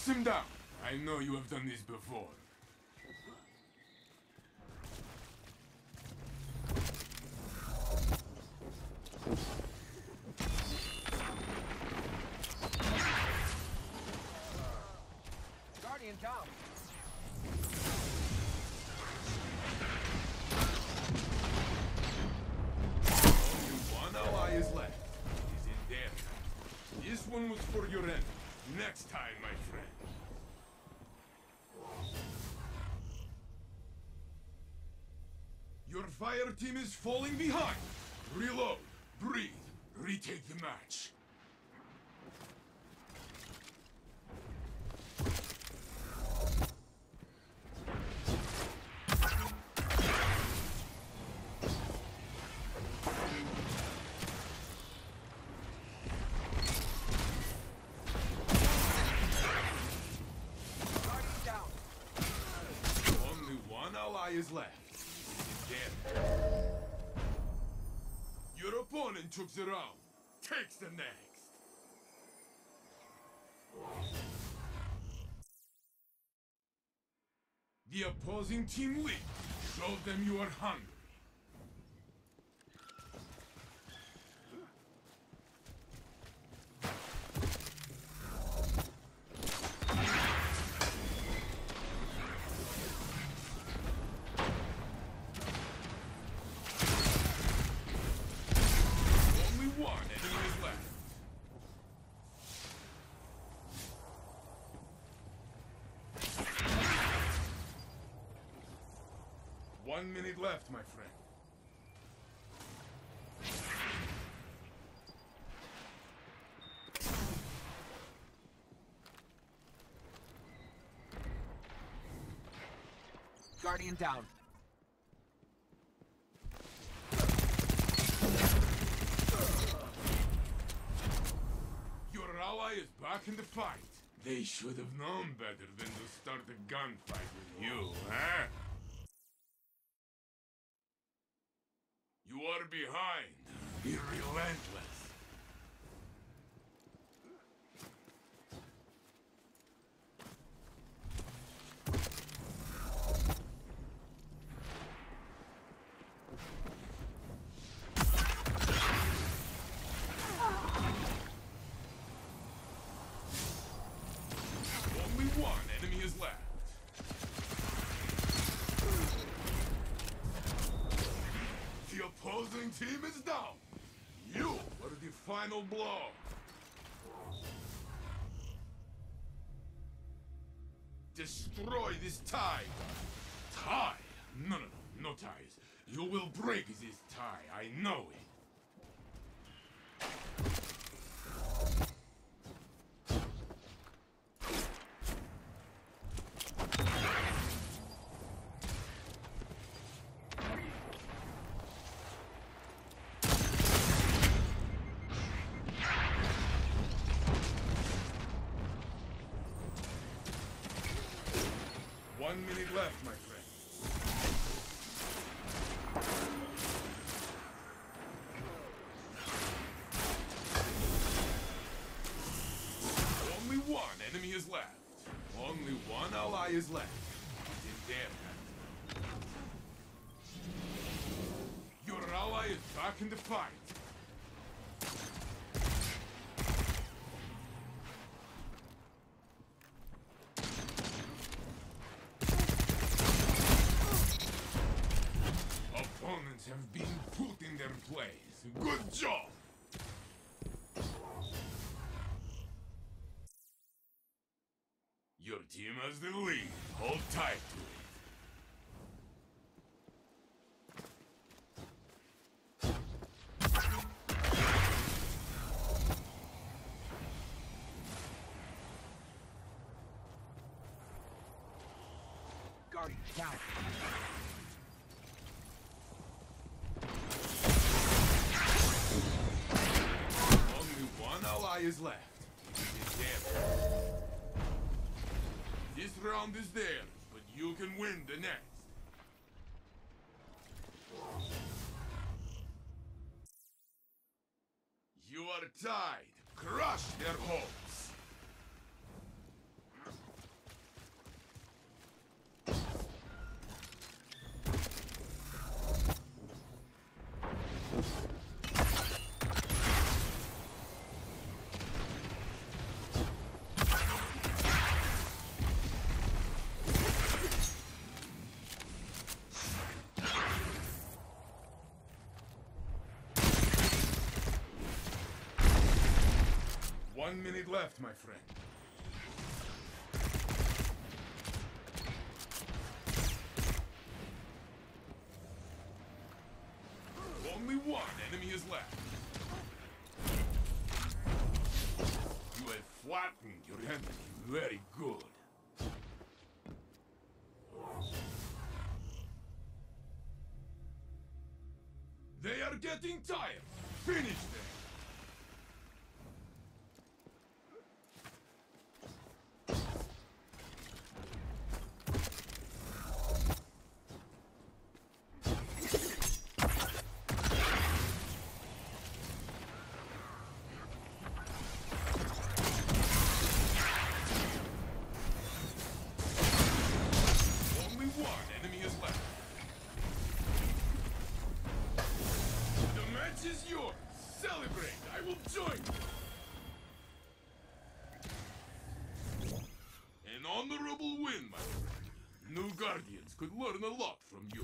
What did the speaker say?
Knocks him down. I know you have done this before. Guardian down. Only one ally is left. He's in there. This one was for your end. Next time, my friend. Your fire team is falling behind. Reload, breathe, retake the match. Is left. Your opponent took the round. Takes the next. The opposing team lead. Show them you are hungry. Only one enemy is left. One minute left, my friend. Guardian down. Your ally is back in the fight. They should have known better than to start a gunfight with you, huh? You are behind. Be relentless. Only one enemy is left. The team is down. You are the final blow. Destroy this tie. Tie? No, no, no, no ties. You will break this tie. I know it. One minute left, my friend. Only one enemy is left. Only one ally is left. In there. Your ally is back in the fight. Opponents have been put in their place. Good job! Your team has the lead. Hold tight to it. Guardian down. Is left. This round is there, but you can win the next. You are tied. Crush their hopes. One minute left, my friend. Only one enemy is left. You have flattened your enemy very good. They are getting tired. Finish them. Only one enemy is left. Match is yours. Celebrate. I will join you. An honorable win, my friend. New Guardians could learn a lot from you.